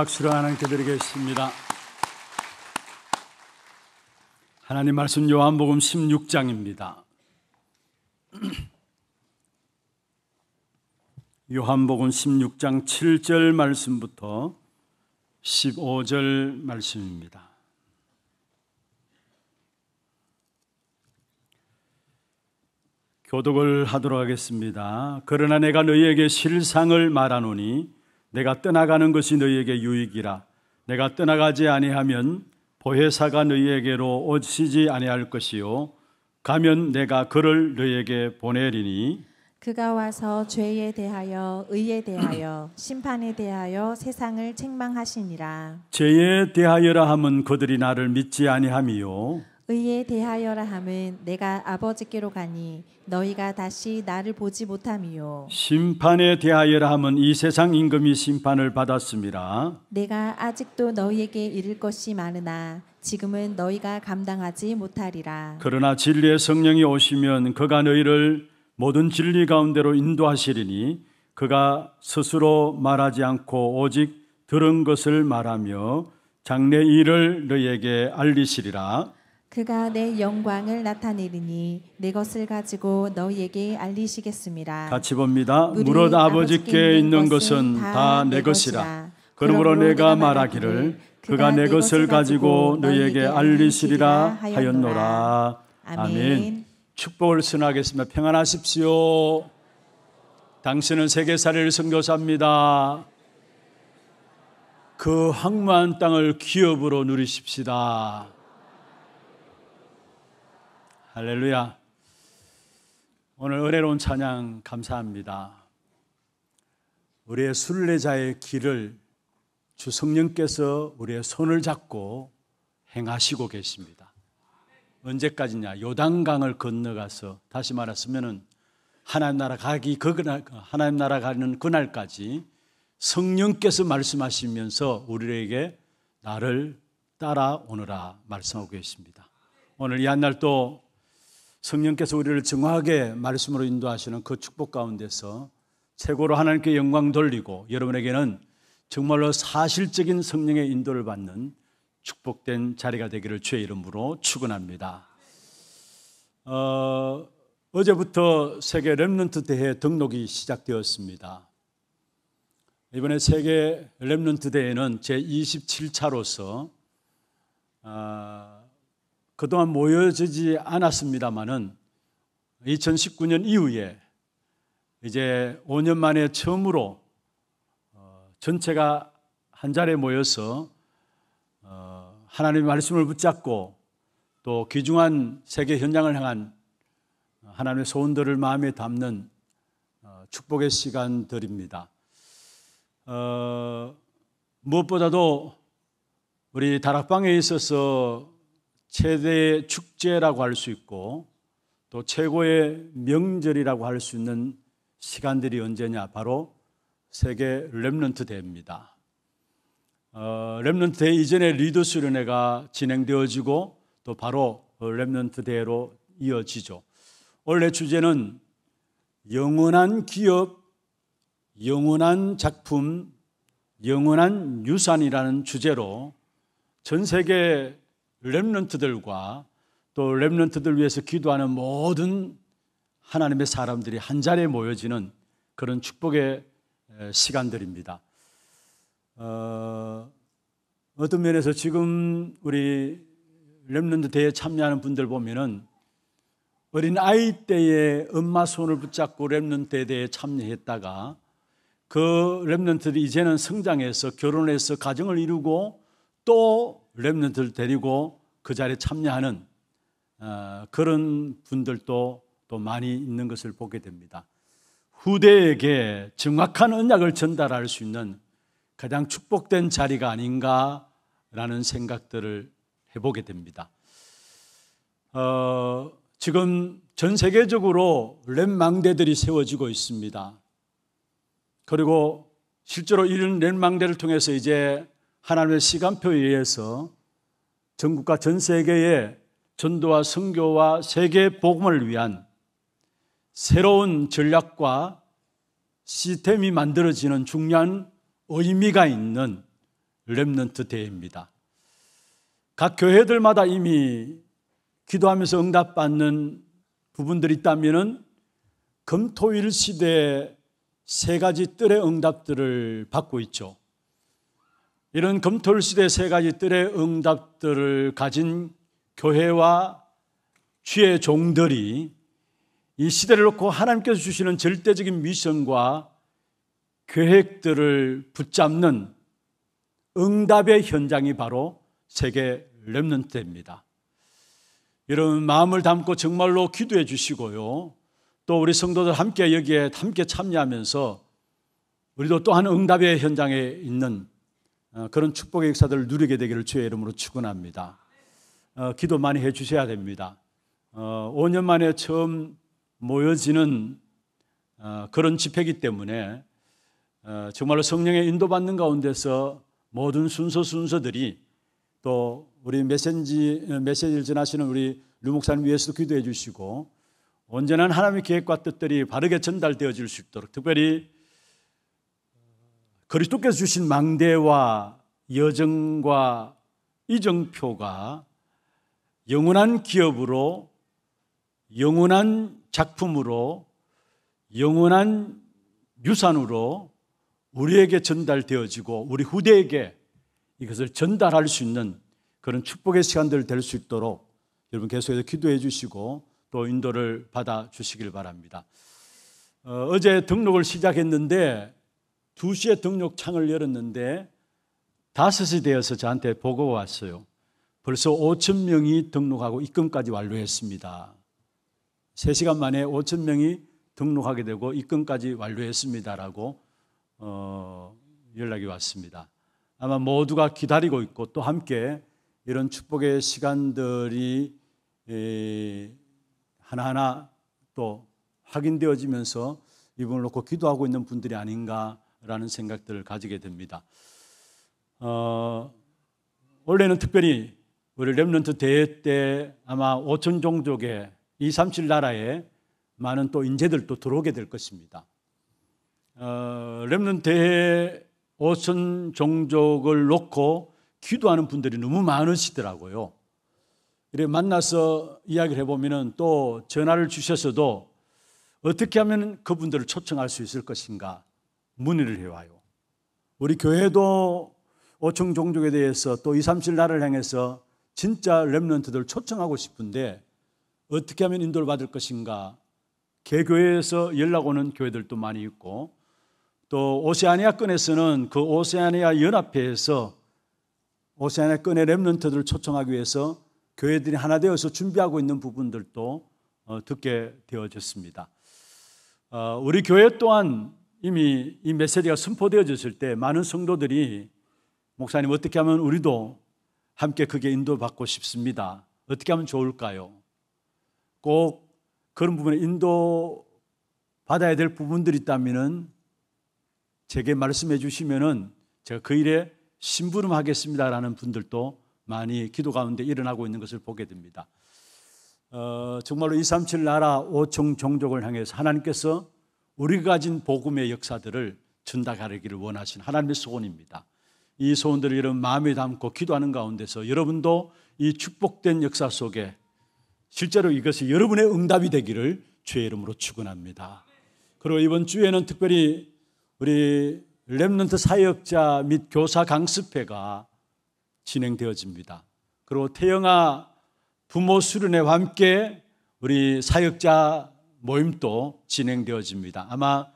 박수를 하나님께 드리겠습니다. 하나님 말씀 요한복음 16장입니다. 요한복음 16장 7절 말씀부터 15절 말씀입니다. 교독을 하도록 하겠습니다. 그러나 내가 너희에게 실상을 말하노니 내가 떠나가는 것이 너희에게 유익이라. 내가 떠나가지 아니하면 보혜사가 너희에게로 오시지 아니할 것이요. 가면 내가 그를 너희에게 보내리니. 그가 와서 죄에 대하여 의에 대하여 심판에 대하여 세상을 책망하시니라. 죄에 대하여라 함은 그들이 나를 믿지 아니함이요 의에 대하여라 함은 내가 아버지께로 가니 너희가 다시 나를 보지 못함이요 심판에 대하여라 함은 이 세상 임금이 심판을 받았습니다. 내가 아직도 너희에게 이를 것이 많으나 지금은 너희가 감당하지 못하리라 그러나 진리의 성령이 오시면 그가 너희를 모든 진리 가운데로 인도하시리니 그가 스스로 말하지 않고 오직 들은 것을 말하며 장래 일을 너희에게 알리시리라. 그가 내 영광을 나타내리니 내 것을 가지고 너희에게 알리시겠습니다. 같이 봅니다. 무릇 아버지께 있는 것은 다 내 것이라. 그러므로 내가 말하기를 그가 내 것을 가지고 너희에게 알리시리라 하였노라. 아멘. 축복을 선하겠습니다. 평안하십시오. 당신은 세계사를 선교사입니다. 그 황무한 땅을 기업으로 누리십시다. 할렐루야. 오늘 은혜로운 찬양 감사합니다. 우리의 순례자의 길을 주 성령께서 우리의 손을 잡고 행하시고 계십니다. 언제까지냐? 요단강을 건너가서 다시 말하면은 하나님 나라 가기 그날 하나님 나라 가는 그날까지 성령께서 말씀하시면서 우리에게 나를 따라오너라 말씀하고 계십니다. 오늘 이 한 날 또 성령께서 우리를 정확하게 말씀으로 인도하시는 그 축복 가운데서 최고로 하나님께 영광 돌리고 여러분에게는 정말로 사실적인 성령의 인도를 받는 축복된 자리가 되기를 주의 이름으로 축원합니다. 어, 어제부터 세계 렘넌트 대회 등록이 시작되었습니다. 이번에 세계 렘넌트 대회는 제 27차로서 어, 그동안 모여지지 않았습니다마는 2019년 이후에 이제 5년 만에 처음으로 어, 전체가 한 자리에 모여서 어, 하나님의 말씀을 붙잡고 또 귀중한 세계 현장을 향한 하나님의 소원들을 마음에 담는 어, 축복의 시간들입니다. 어, 무엇보다도 우리 다락방에 있어서 최대의 축제라고 할 수 있고 또 최고의 명절이라고 할 수 있는 시간들이 언제냐? 바로 세계 Remnant 대회입니다. 어, Remnant 대회 이전에 리더 수련회가 진행되어지고 또 바로 Remnant 대회로 이어지죠. 원래 주제는 영원한 기업, 영원한 작품, 영원한 유산이라는 주제로 전 세계 렘넌트들과 또 렘넌트들 위해서 기도하는 모든 하나님의 사람들이 한 자리에 모여지는 그런 축복의 시간들입니다. 어, 어떤 면에서 지금 우리 렘넌트 대회에 참여하는 분들 보면은 어린 아이 때에 엄마 손을 붙잡고 렘넌트 대회에 참여했다가 그 렘넌트들이 이제는 성장해서 결혼해서 가정을 이루고 또 렘넌트를 데리고 그 자리에 참여하는 어, 그런 분들도 또 많이 있는 것을 보게 됩니다. 후대에게 정확한 언약을 전달할 수 있는 가장 축복된 자리가 아닌가라는 생각들을 해보게 됩니다. 어, 지금 전 세계적으로 렘망대들이 세워지고 있습니다. 그리고 실제로 이런 렘망대를 통해서 이제 하나님의 시간표에 의해서 전국과 전 세계의 전도와 선교와 세계 복음을 위한 새로운 전략과 시스템이 만들어지는 중요한 의미가 있는 렘넌트 대회입니다. 각 교회들마다 이미 기도하면서 응답받는 부분들이 있다면 금토일 시대에 세 가지 뜰의 응답들을 받고 있죠. 이런 금토일 시대 세 가지 뜰의 응답들을 가진 교회와 주의 종들이 이 시대를 놓고 하나님께서 주시는 절대적인 미션과 계획들을 붙잡는 응답의 현장이 바로 세계 렘넌트입니다. 여러분 마음을 담고 정말로 기도해 주시고요. 또 우리 성도들 함께 여기에 함께 참여하면서 우리도 또한 응답의 현장에 있는 어, 그런 축복의 역사들을 누리게 되기를 주의 이름으로 축원합니다. 어, 기도 많이 해 주셔야 됩니다. 어, 5년 만에 처음 모여지는 어, 그런 집회이기 때문에 어, 정말로 성령의 인도받는 가운데서 모든 순서 순서들이 또 우리 메시지, 메시지를 전하시는 우리 류 목사님 위해서도 기도해 주시고 언제나 하나님의 계획과 뜻들이 바르게 전달되어질 수 있도록 특별히 그리스도께서 주신 망대와 여정과 이정표가 영원한 기업으로 영원한 작품으로 영원한 유산으로 우리에게 전달되어지고 우리 후대에게 이것을 전달할 수 있는 그런 축복의 시간들 될 수 있도록 여러분 계속해서 기도해 주시고 또 인도를 받아 주시길 바랍니다. 어, 제 등록을 시작했는데 2시에 등록 창을 열었는데 5시 되어서 저한테 보고가 왔어요. 벌써 5천 명이 등록하고 입금까지 완료했습니다. 3시간 만에 5천 명이 등록하게 되고 입금까지 완료했습니다라고 어, 연락이 왔습니다. 아마 모두가 기다리고 있고 또 함께 이런 축복의 시간들이 에, 하나하나 또 확인되어지면서 이분을 놓고 기도하고 있는 분들이 아닌가 라는 생각들을 가지게 됩니다. 어, 원래는 특별히 우리 렘런트 대회 때 아마 5천 종족의 2, 3, 7 나라에 많은 또 인재들도 들어오게 될 것입니다. 어, 렘넌트 대회 5천 종족을 놓고 기도하는 분들이 너무 많으시더라고요. 이래 만나서 이야기를 해보면 또 전화를 주셔서도 어떻게 하면 그분들을 초청할 수 있을 것인가 문의를 해와요. 우리 교회도 5천 종족에 대해서 또 2, 3, 7 나라를 향해서 진짜 렘런트들 초청하고 싶은데 어떻게 하면 인도를 받을 것인가 개교회에서 연락 오는 교회들도 많이 있고 또 오세아니아권에서는 그 오세아니아 연합회에서 오세아니아권의 렘런트들을 초청하기 위해서 교회들이 하나 되어서 준비하고 있는 부분들도 어, 듣게 되어졌습니다. 어, 우리 교회 또한 이미 이 메시지가 선포되어졌을 때 많은 성도들이 목사님 어떻게 하면 우리도 함께 그게 인도받고 싶습니다. 어떻게 하면 좋을까요? 꼭 그런 부분에 인도 받아야 될 부분들이 있다면은 제게 말씀해 주시면은 제가 그 일에 심부름하겠습니다라는 분들도 많이 기도 가운데 일어나고 있는 것을 보게 됩니다. 어, 정말로 237 나라 5청 종족을 향해서 하나님께서 우리가 가진 복음의 역사들을 전달하기를 원하신 하나님의 소원입니다. 이 소원들을 여러분 마음에 담고 기도하는 가운데서 여러분도 이 축복된 역사 속에 실제로 이것이 여러분의 응답이 되기를 주의 이름으로 축원합니다. 그리고 이번 주에는 특별히 우리 렘넌트 사역자 및 교사 강습회가 진행되어집니다. 그리고 태영아 부모 수련회와 함께 우리 사역자 모임도 진행되어집니다. 아마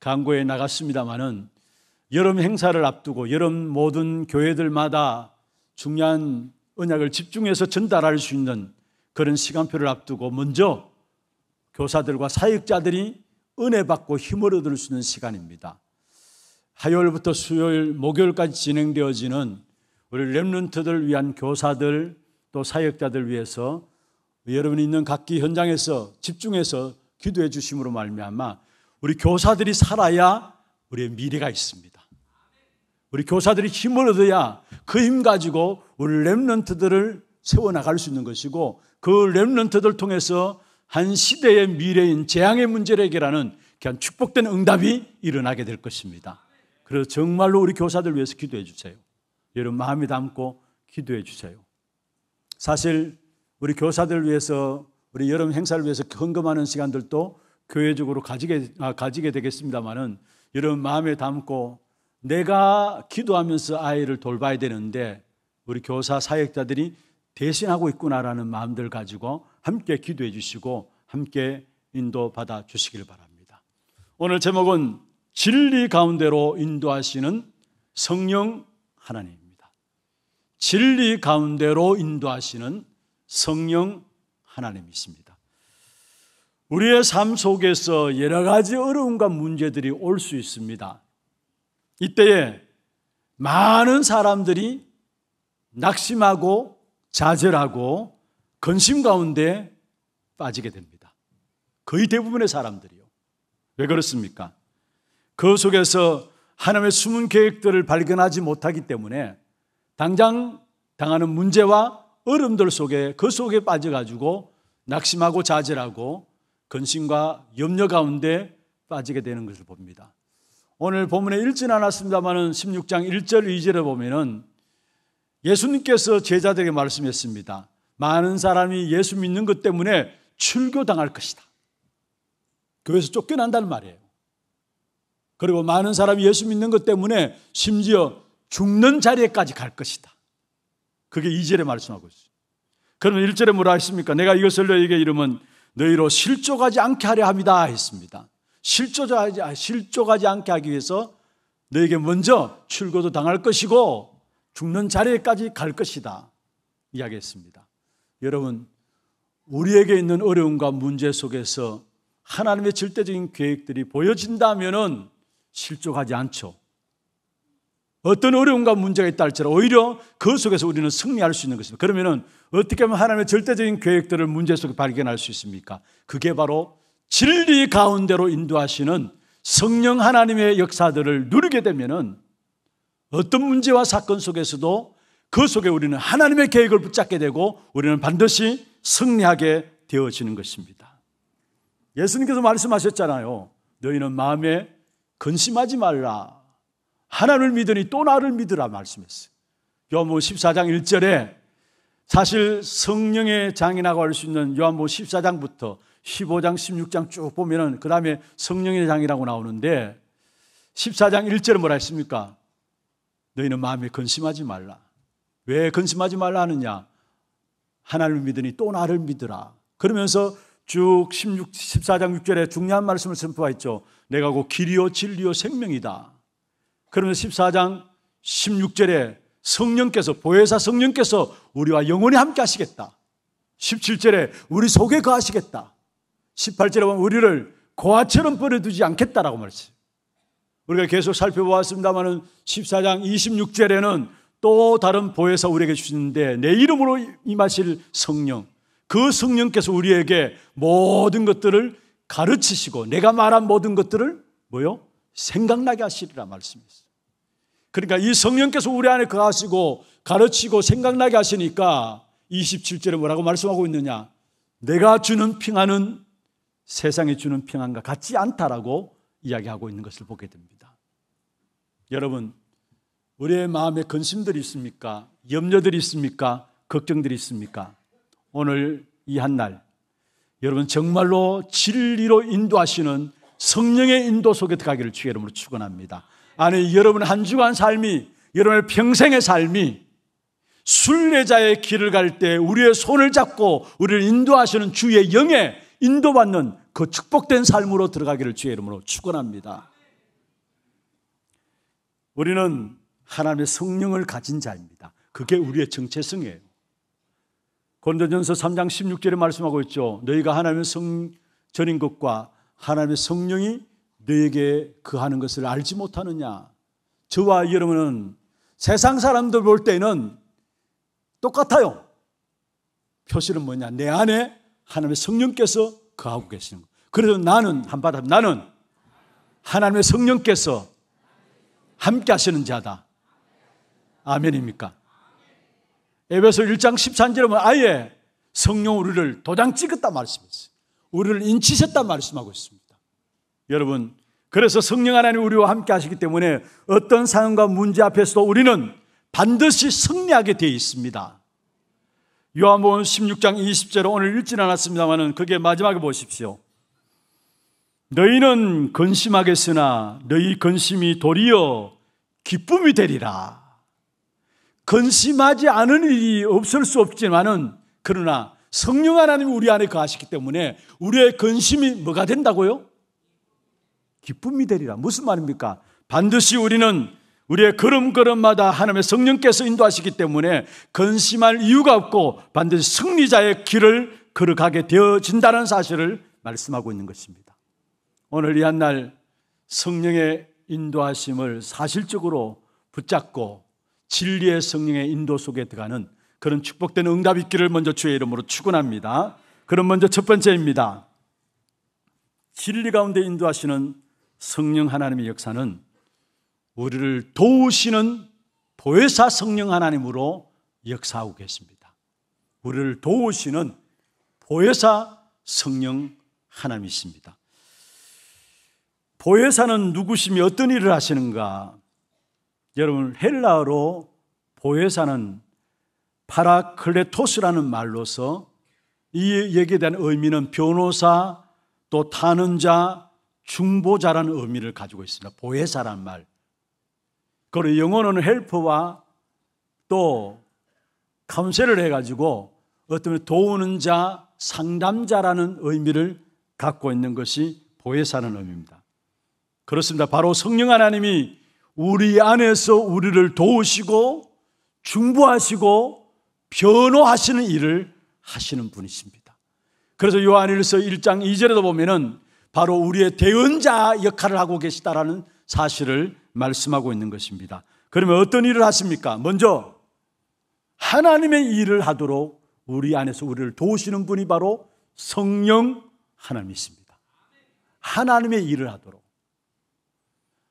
광고에 나갔습니다마는 여름 행사를 앞두고 여름 모든 교회들마다 중요한 언약을 집중해서 전달할 수 있는 그런 시간표를 앞두고 먼저 교사들과 사역자들이 은혜 받고 힘을 얻을 수 있는 시간입니다. 화요일부터 수요일, 목요일까지 진행되어지는 우리 렘런트들 위한 교사들 또 사역자들 위해서 여러분이 있는 각기 현장에서 집중해서 기도해 주심으로 말미암아 우리 교사들이 살아야 우리의 미래가 있습니다. 우리 교사들이 힘을 얻어야 그 힘 가지고 우리 렘런트들을 세워 나갈 수 있는 것이고 그 렘런트들 통해서 한 시대의 미래인 재앙의 문제를 해결하는 그냥 축복된 응답이 일어나게 될 것입니다. 그래서 정말로 우리 교사들 위해서 기도해 주세요. 여러분 마음에 담고 기도해 주세요. 사실 우리 교사들 위해서 우리 여름 행사를 위해서 헌금하는 시간들도 교회적으로 가지게 아, 가지게 되겠습니다만은 여러분 마음에 담고 내가 기도하면서 아이를 돌봐야 되는데 우리 교사 사역자들이 대신하고 있구나라는 마음들 가지고 함께 기도해 주시고 함께 인도받아 주시길 바랍니다. 오늘 제목은 진리 가운데로 인도하시는 성령 하나님입니다. 진리 가운데로 인도하시는 성령 하나님이십니다. 우리의 삶 속에서 여러 가지 어려움과 문제들이 올 수 있습니다. 이때에 많은 사람들이 낙심하고 좌절하고 근심 가운데 빠지게 됩니다. 거의 대부분의 사람들이요. 왜 그렇습니까? 그 속에서 하나님의 숨은 계획들을 발견하지 못하기 때문에 당장 당하는 문제와 어려움들 속에 그 속에 빠져가지고 낙심하고 좌절하고 근심과 염려 가운데 빠지게 되는 것을 봅니다. 오늘 본문에 읽진 않았습니다만은 16장 1절 2절에 보면은 예수님께서 제자들에게 말씀했습니다. 많은 사람이 예수 믿는 것 때문에 출교당할 것이다. 교회에서 쫓겨난다는 말이에요. 그리고 많은 사람이 예수 믿는 것 때문에 심지어 죽는 자리에까지 갈 것이다. 그게 2절에 말씀하고 있어요. 그러면 1절에 뭐라 했습니까? 내가 이것을 너에게 이름은 너희로 실족하지 않게 하려 합니다. 했습니다. 실족하지, 실족하지 않게 하기 위해서 너에게 먼저 출고도 당할 것이고 죽는 자리에까지 갈 것이다. 이야기했습니다. 여러분, 우리에게 있는 어려움과 문제 속에서 하나님의 절대적인 계획들이 보여진다면 실족하지 않죠. 어떤 어려움과 문제가 있다 할지라도 오히려 그 속에서 우리는 승리할 수 있는 것입니다. 그러면 어떻게 하면 하나님의 절대적인 계획들을 문제 속에 발견할 수 있습니까? 그게 바로 진리 가운데로 인도하시는 성령 하나님의 역사들을 누리게 되면은 어떤 문제와 사건 속에서도 그 속에 우리는 하나님의 계획을 붙잡게 되고 우리는 반드시 승리하게 되어지는 것입니다. 예수님께서 말씀하셨잖아요. 너희는 마음에 근심하지 말라. 하나님을 믿으니 또 나를 믿으라 말씀했어요. 요한복음 14장 1절에 사실 성령의 장이라고 할 수 있는 요한복음 14장부터 15장, 16장 쭉 보면은 그 다음에 성령의 장이라고 나오는데 14장 1절에 뭐라 했습니까? 너희는 마음에 근심하지 말라. 왜 근심하지 말라 하느냐? 하나님을 믿으니 또 나를 믿으라. 그러면서 쭉 16, 14장 6절에 중요한 말씀을 선포했죠. 내가 곧 길이요 진리요 생명이다. 그러면서 14장 16절에 성령께서 보혜사 성령께서 우리와 영원히 함께 하시겠다. 17절에 우리 속에 거하시겠다. 18절에 보면 우리를 고아처럼 버려두지 않겠다라고 말했어요. 우리가 계속 살펴보았습니다만은 14장 26절에는 또 다른 보혜사 우리에게 주시는데 내 이름으로 임하실 성령 그 성령께서 우리에게 모든 것들을 가르치시고 내가 말한 모든 것들을 뭐요? 생각나게 하시리라 말씀했어요. 그러니까 이 성령께서 우리 안에 거하시고 가르치고 생각나게 하시니까 27절에 뭐라고 말씀하고 있느냐? 내가 주는 평안은 세상에 주는 평안과 같지 않다라고 이야기하고 있는 것을 보게 됩니다. 여러분, 우리의 마음에 근심들이 있습니까? 염려들이 있습니까? 걱정들이 있습니까? 오늘 이 한 날, 여러분 정말로 진리로 인도하시는 성령의 인도 속에 들어가기를 주의 이름으로 축원합니다. 아니 여러분 한 주간 삶이 여러분의 평생의 삶이 순례자의 길을 갈 때 우리의 손을 잡고 우리를 인도하시는 주의 영에 인도받는 그 축복된 삶으로 들어가기를 주의 이름으로 축원합니다. 우리는 하나님의 성령을 가진 자입니다. 그게 우리의 정체성이에요. 고린도전서 3장 16절에 말씀하고 있죠. 너희가 하나님의 성전인 것과 하나님의 성령이 너에게 그하는 것을 알지 못하느냐? 저와 여러분은 세상 사람들 볼 때는 똑같아요. 표시는 뭐냐? 내 안에 하나님의 성령께서 거하고 계시는 거. 그래서 나는 한바탕 나는 하나님의 성령께서 함께 하시는 자다. 아멘입니까? 에베소 1장 13절에 보면 아예 성령 우리를 도장 찍었다 말씀했어요. 우리를 인치셨다 말씀하고 있습니다. 여러분, 그래서 성령 하나님 우리와 함께 하시기 때문에 어떤 상황과 문제 앞에서도 우리는 반드시 승리하게 되어 있습니다. 요한복음 16장 20절에 오늘 읽진 않았습니다만은 그게 마지막에 보십시오. 너희는 근심하겠으나 너희 근심이 도리어 기쁨이 되리라. 근심하지 않은 일이 없을 수 없지만은 그러나 성령 하나님이 우리 안에 거하시기 때문에 우리의 근심이 뭐가 된다고요? 기쁨이 되리라. 무슨 말입니까? 반드시 우리는 우리의 걸음걸음마다 하나님의 성령께서 인도하시기 때문에 근심할 이유가 없고 반드시 승리자의 길을 걸어가게 되어진다는 사실을 말씀하고 있는 것입니다. 오늘 이 한날 성령의 인도하심을 사실적으로 붙잡고 진리의 성령의 인도 속에 들어가는 그런 축복된 응답 있기를 먼저 주의 이름으로 축원합니다. 그럼 먼저 첫 번째입니다. 진리 가운데 인도하시는 성령 하나님의 역사는 우리를 도우시는 보혜사 성령 하나님으로 역사하고 계십니다. 우리를 도우시는 보혜사 성령 하나님이십니다. 보혜사는 누구시며 어떤 일을 하시는가? 여러분 헬라어로 보혜사는 파라클레토스라는 말로서 이 얘기에 대한 의미는 변호사 또 타는 자 중보자라는 의미를 가지고 있습니다. 보혜사란 말. 그리고 영어는 helper와 또 counselor 해가지고 어떤 도우는 자, 상담자라는 의미를 갖고 있는 것이 보혜사는 의미입니다. 그렇습니다. 바로 성령 하나님이 우리 안에서 우리를 도우시고 중보하시고 변호하시는 일을 하시는 분이십니다. 그래서 요한일서 1장 2절에도 보면은 바로 우리의 대언자 역할을 하고 계시다라는 사실을 말씀하고 있는 것입니다. 그러면 어떤 일을 하십니까? 먼저 하나님의 일을 하도록 우리 안에서 우리를 도우시는 분이 바로 성령 하나님이십니다. 하나님의 일을 하도록.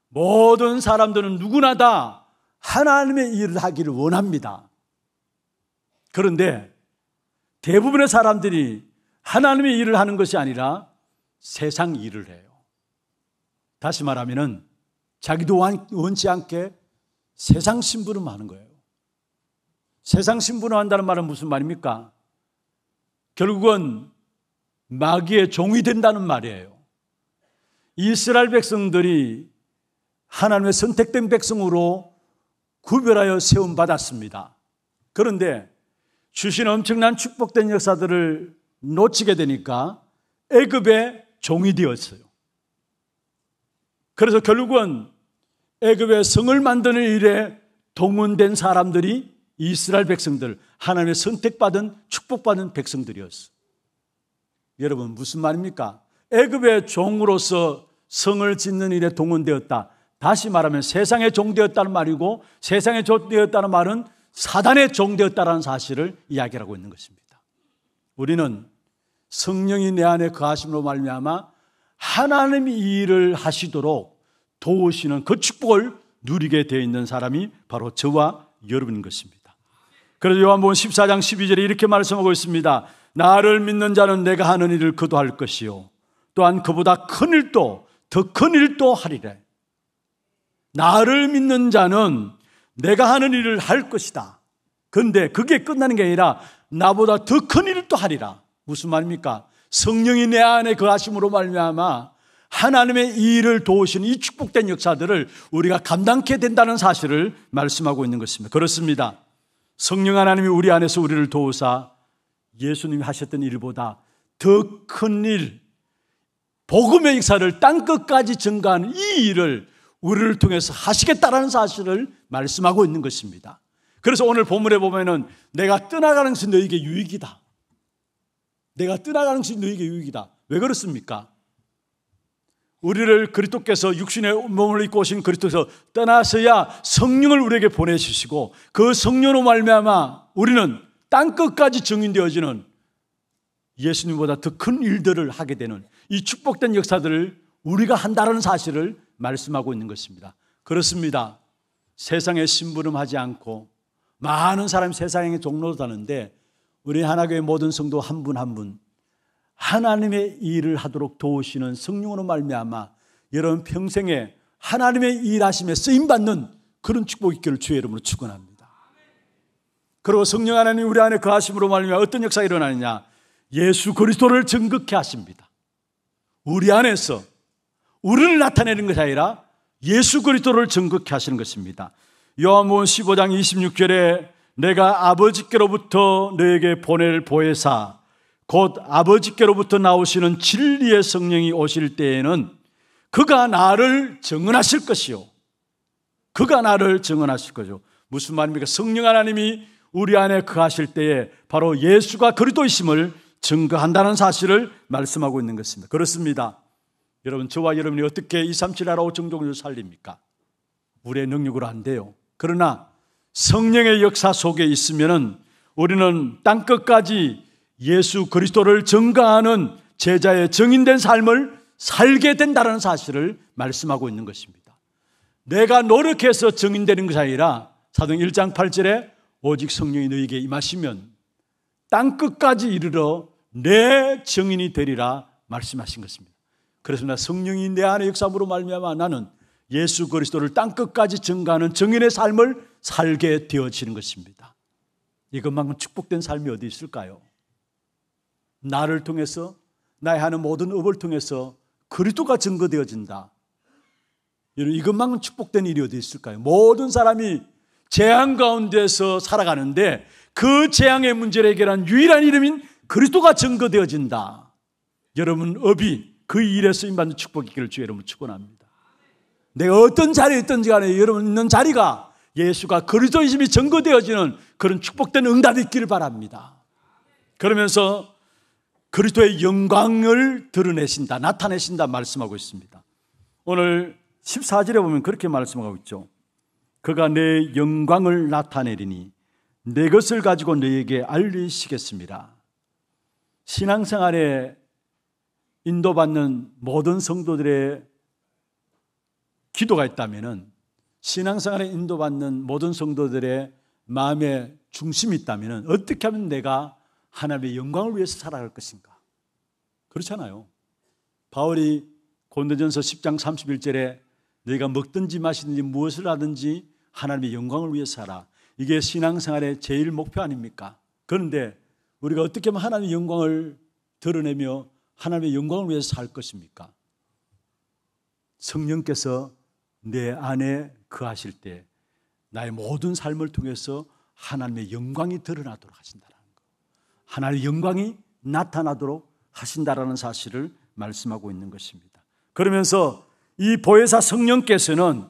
모든 사람들은 누구나 다 하나님의 일을 하기를 원합니다. 그런데 대부분의 사람들이 하나님의 일을 하는 것이 아니라 세상 일을 해요. 다시 말하면은 자기도 원치 않게 세상 신부름 하는 거예요. 세상 신부름 한다는 말은 무슨 말입니까? 결국은 마귀의 종이 된다는 말이에요. 이스라엘 백성들이 하나님의 선택된 백성으로 구별하여 세움 받았습니다. 그런데 주신 엄청난 축복된 역사들을 놓치게 되니까 애굽의 종이 되었어요. 그래서 결국은 애굽의 성을 만드는 일에 동원된 사람들이 이스라엘 백성들, 하나님의 선택받은 축복받은 백성들이었어. 여러분 무슨 말입니까? 애굽의 종으로서 성을 짓는 일에 동원되었다. 다시 말하면 세상의 종되었다는 말이고 세상의 종되었다는 말은 사단의 종되었다는 사실을 이야기하고 있는 것입니다. 우리는 성령이 내 안에 거하심으로 말미암아 하나님이 일을 하시도록 도우시는 그 축복을 누리게 되어 있는 사람이 바로 저와 여러분인 것입니다. 그래서 요한복음 14장 12절에 이렇게 말씀하고 있습니다. 나를 믿는 자는 내가 하는 일을 그도 할 것이요 또한 그보다 큰 일도 더 큰 일도 하리래. 나를 믿는 자는 내가 하는 일을 할 것이다. 근데 그게 끝나는 게 아니라 나보다 더 큰 일을 또 하리라. 무슨 말입니까? 성령이 내 안에 거하심으로 말미암아 하나님의 일을 도우시는 이 축복된 역사들을 우리가 감당케 된다는 사실을 말씀하고 있는 것입니다. 그렇습니다. 성령 하나님이 우리 안에서 우리를 도우사 예수님이 하셨던 일보다 더 큰 일, 복음의 역사를 땅 끝까지 증가하는 이 일을 우리를 통해서 하시겠다라는 사실을 말씀하고 있는 것입니다. 그래서 오늘 본문에 보면은 내가 떠나가는 것이 너에게 유익이다. 내가 떠나가는 것이 너에게 유익이다. 왜 그렇습니까? 우리를 그리스도께서 육신의 몸을 입고 오신 그리스도에서 떠나서야 성령을 우리에게 보내주시고 그 성령으로 말미암아 우리는 땅 끝까지 증인되어지는 예수님보다 더 큰 일들을 하게 되는 이 축복된 역사들을 우리가 한다는 사실을 말씀하고 있는 것입니다. 그렇습니다. 세상에 심부름하지 않고 많은 사람이 세상에 종로로 다는데 우리 하나교회 모든 성도 한 분 한 분 하나님의 일을 하도록 도우시는 성령으로 말미암아 여러분 평생에 하나님의 일하심에 쓰임 받는 그런 축복 있기를 주의 이름으로 축원합니다. 그리고 성령 하나님 우리 안에 거하심으로 말미암아 어떤 역사가 일어나느냐? 예수 그리스도를 증거케 하십니다. 우리 안에서 우리를 나타내는 것이 아니라 예수 그리스도를 증거케 하시는 것입니다. 요한복음 15장 26절에 내가 아버지께로부터 너에게 보낼 보혜사 곧 아버지께로부터 나오시는 진리의 성령이 오실 때에는 그가 나를 증언하실 것이요. 그가 나를 증언하실 거죠. 무슨 말입니까? 성령 하나님이 우리 안에 거하실 때에 바로 예수가 그리스도이심을 증거한다는 사실을 말씀하고 있는 것입니다. 그렇습니다. 여러분, 저와 여러분이 어떻게 2, 3, 7, 나라 5정 종을 살립니까? 우리의 능력으로 안 돼요. 그러나 성령의 역사 속에 있으면은 우리는 땅 끝까지 예수 그리스도를 증가하는 제자의 정인된 삶을 살게 된다는 사실을 말씀하고 있는 것입니다. 내가 노력해서 정인되는 것이 아니라 사도 1장 8절에 오직 성령이 너에게 임하시면 땅 끝까지 이르러 내 정인이 되리라 말씀하신 것입니다. 그래서 나 성령이 내 안에 역사함으로 말미암아 나는 예수 그리스도를 땅 끝까지 증가하는 정인의 삶을 살게 되어지는 것입니다. 이것만큼 축복된 삶이 어디 있을까요? 나를 통해서 나의 하는 모든 업을 통해서 그리스도가 증거되어진다. 여러분 이것만큼 축복된 일이 어디 있을까요? 모든 사람이 재앙 가운데서 살아가는데 그 재앙의 문제를 해결한 유일한 이름인 그리스도가 증거되어진다. 여러분 업이 그 일에 쓰임받는 축복이 있기를 주 여러분 축원합니다. 내가 어떤 자리에 있든지 간에 여러분 있는 자리가 예수가 그리스도이심이 증거되어지는 그런 축복된 응답이 있기를 바랍니다. 그러면서 그리스도의 영광을 드러내신다, 나타내신다 말씀하고 있습니다. 오늘 14절에 보면 그렇게 말씀하고 있죠. 그가 내 영광을 나타내리니 내 것을 가지고 너에게 알리시겠습니다. 신앙생활에 인도받는 모든 성도들의 기도가 있다면 신앙생활에 인도받는 모든 성도들의 마음의 중심이 있다면 어떻게 하면 내가 하나님의 영광을 위해서 살아갈 것인가? 그렇잖아요. 바울이 고린도전서 10장 31절에 너희가 먹든지 마시든지 무엇을 하든지 하나님의 영광을 위해 살아. 이게 신앙생활의 제일 목표 아닙니까? 그런데 우리가 어떻게 하면 하나님의 영광을 드러내며 하나님의 영광을 위해서 살 것입니까? 성령께서 내 안에 거하실 때 나의 모든 삶을 통해서 하나님의 영광이 드러나도록 하신다는 것. 하나님의 영광이 나타나도록 하신다라는 사실을 말씀하고 있는 것입니다. 그러면서 이 보혜사 성령께서는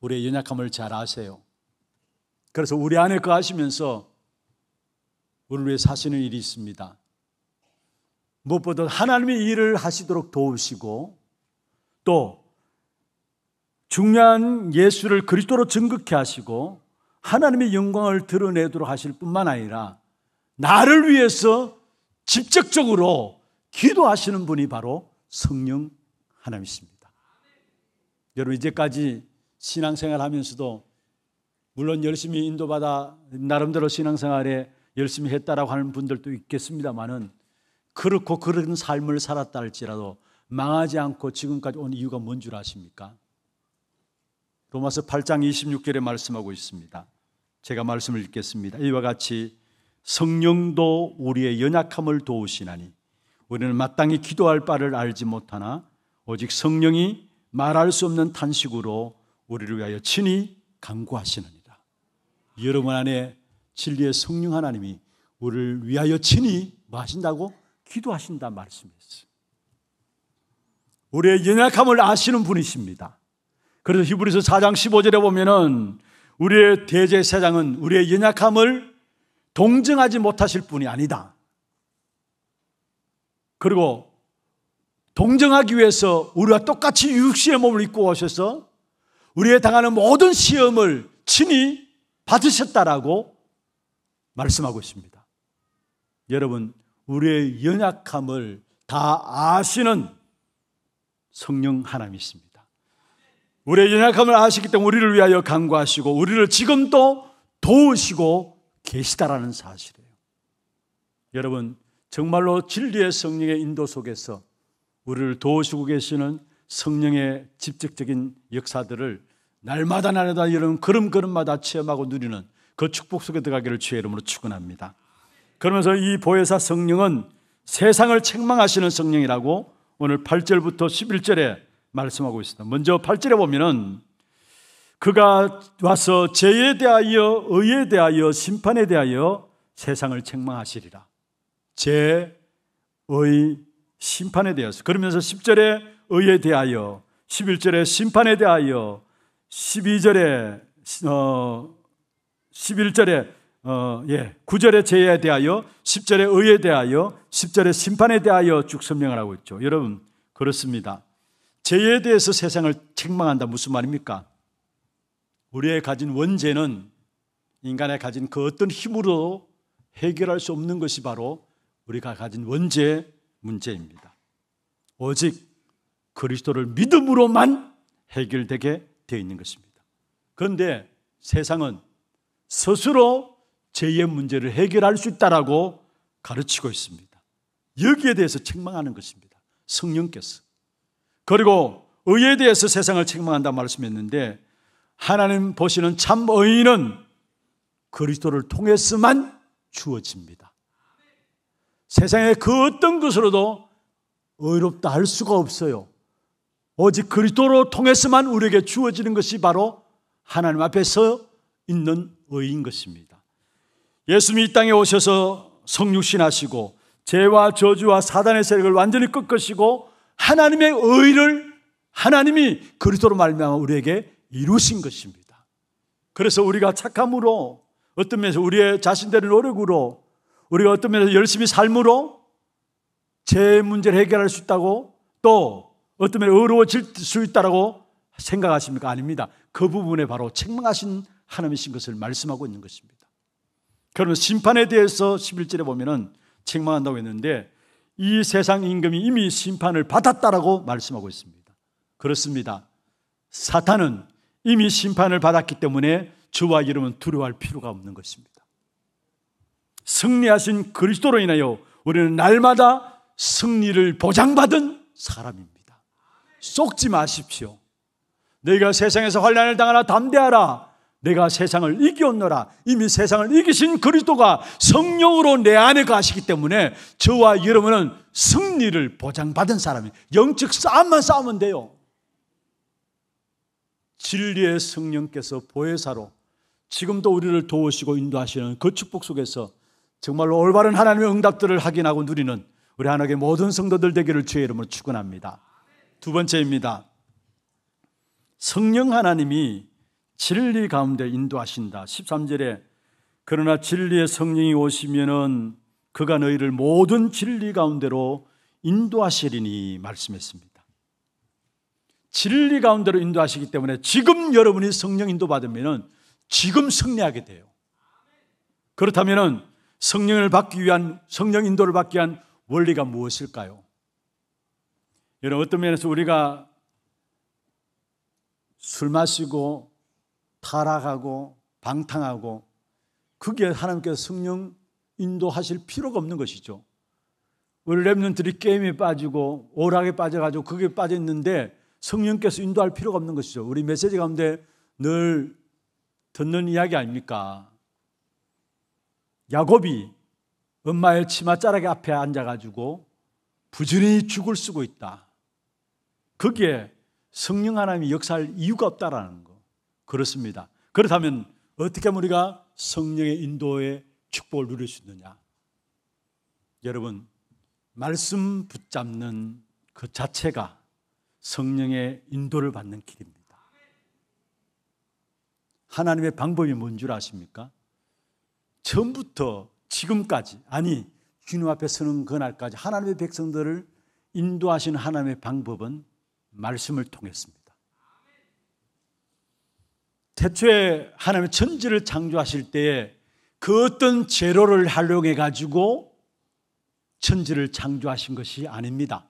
우리의 연약함을 잘 아세요. 그래서 우리 안에 거하시면서 우리를 위해 사시는 일이 있습니다. 무엇보다 하나님의 일을 하시도록 도우시고 또 중요한 예수를 그리스도로 증거케 하시고 하나님의 영광을 드러내도록 하실 뿐만 아니라 나를 위해서 직접적으로 기도하시는 분이 바로 성령 하나님이십니다. 여러분 이제까지 신앙생활 하면서도 물론 열심히 인도받아 나름대로 신앙생활에 열심히 했다라고 하는 분들도 있겠습니다만은 그렇고 그런 삶을 살았다 할지라도 망하지 않고 지금까지 온 이유가 뭔 줄 아십니까? 로마서 8장 26절에 말씀하고 있습니다. 제가 말씀을 읽겠습니다. 이와 같이 성령도 우리의 연약함을 도우시나니 우리는 마땅히 기도할 바를 알지 못하나 오직 성령이 말할 수 없는 탄식으로 우리를 위하여 친히 강구하시느니라. 여러분 안에 진리의 성령 하나님이 우리를 위하여 친히 뭐 하신다고? 기도하신다 말씀했어요. 우리의 연약함을 아시는 분이십니다. 그래서 히브리서 4장 15절에 보면은 우리의 대제사장은 우리의 연약함을 동정하지 못하실 분이 아니다. 그리고 동정하기 위해서 우리와 똑같이 육신의 몸을 입고 오셔서 우리의 당하는 모든 시험을 친히 받으셨다라고 말씀하고 있습니다. 여러분, 우리의 연약함을 다 아시는 성령 하나님이십니다. 우리의 연약함을 아시기 때문에 우리를 위하여 간구하시고 우리를 지금도 도우시고 계시다라는 사실이에요. 여러분, 정말로 진리의 성령의 인도 속에서 우리를 도우시고 계시는 성령의 직접적인 역사들을 날마다 날마다 이런 걸음걸음마다 체험하고 누리는 그 축복 속에 들어가기를 주의 이름으로 축원합니다. 그러면서 이 보혜사 성령은 세상을 책망하시는 성령이라고 오늘 8절부터 11절에 말씀하고 있습니다. 먼저 8절에 보면은 그가 와서 죄에 대하여 의에 대하여 심판에 대하여 세상을 책망하시리라. 죄, 의, 심판에 대해서. 그러면서 10절에 의에 대하여, 11절에 심판에 대하여, 12절에 어 11절에 어, 예, 9절에 죄에 대하여, 10절에 의에 대하여, 10절에 심판에 대하여 쭉 설명을 하고 있죠. 여러분, 그렇습니다. 죄에 대해서 세상을 책망한다 무슨 말입니까? 우리의 가진 원죄는 인간의 가진 그 어떤 힘으로 해결할 수 없는 것이 바로 우리가 가진 원죄 문제입니다. 오직 그리스도를 믿음으로만 해결되게 되어 있는 것입니다. 그런데 세상은 스스로 죄의 문제를 해결할 수 있다라고 가르치고 있습니다. 여기에 대해서 책망하는 것입니다. 성령께서. 그리고 의에 대해서 세상을 책망한다 말씀했는데 하나님 보시는 참 의는 그리스도를 통해서만 주어집니다. 세상의 그 어떤 것으로도 의롭다 할 수가 없어요. 오직 그리스도로 통해서만 우리에게 주어지는 것이 바로 하나님 앞에서 있는 의인 것입니다. 예수님이 이 땅에 오셔서 성육신 하시고 죄와 저주와 사단의 세력을 완전히 꺾으시고 하나님의 의를 하나님이 그리스도로 말미암아 우리에게 이루신 것입니다. 그래서 우리가 착함으로 어떤 면에서 우리의 자신들의 노력으로 우리가 어떤 면에서 열심히 삶으로 제 문제를 해결할 수 있다고 또 어떤 면에 의로워질 수 있다고 생각하십니까? 아닙니다. 그 부분에 바로 책망하신 하나님이신 것을 말씀하고 있는 것입니다. 그러면 심판에 대해서 11절에 보면은 책망한다고 했는데 이 세상 임금이 이미 심판을 받았다라고 말씀하고 있습니다. 그렇습니다. 사탄은 이미 심판을 받았기 때문에 주와 이름은 두려워할 필요가 없는 것입니다. 승리하신 그리스도로 인하여 우리는 날마다 승리를 보장받은 사람입니다. 쏙지 마십시오. 너희가 세상에서 환란을 당하나 담대하라. 내가 세상을 이기었노라. 이미 세상을 이기신 그리스도가 성령으로 내 안에 가시기 때문에 저와 여러분은 승리를 보장받은 사람이 영적 싸움만 싸우면 돼요. 진리의 성령께서 보혜사로 지금도 우리를 도우시고 인도하시는 그 축복 속에서 정말로 올바른 하나님의 응답들을 확인하고 누리는 우리 하나님의 모든 성도들 되기를 주의 이름으로 축원합니다. 두 번째입니다. 성령 하나님이 진리 가운데 인도하신다. 13절에 그러나 진리의 성령이 오시면은 그가 너희를 모든 진리 가운데로 인도하시리니 말씀했습니다. 진리 가운데로 인도하시기 때문에 지금 여러분이 성령 인도받으면 지금 승리하게 돼요. 그렇다면 성령을 받기 위한 성령 인도를 받기 위한 원리가 무엇일까요? 여러분 어떤 면에서 우리가 술 마시고 타락하고 방탕하고 그게 하나님께서 성령 인도하실 필요가 없는 것이죠. 우리 랩런들이 게임에 빠지고 오락에 빠져가지고 그게 빠졌는데 성령께서 인도할 필요가 없는 것이죠. 우리 메시지 가운데 늘 듣는 이야기 아닙니까? 야곱이 엄마의 치맛자락에 앞에 앉아가지고 부지런히 죽을 쓰고 있다. 그게 성령 하나님이 역사할 이유가 없다라는 거. 그렇습니다. 그렇다면 어떻게 하면 우리가 성령의 인도의 축복을 누릴 수 있느냐? 여러분, 말씀 붙잡는 그 자체가 성령의 인도를 받는 길입니다. 하나님의 방법이 뭔 줄 아십니까? 처음부터 지금까지, 아니, 주님 앞에 서는 그날까지 하나님의 백성들을 인도하시는 하나님의 방법은 말씀을 통했습니다. 태초에 하나님의 천지를 창조하실 때에 그 어떤 재료를 활용해 가지고 천지를 창조하신 것이 아닙니다.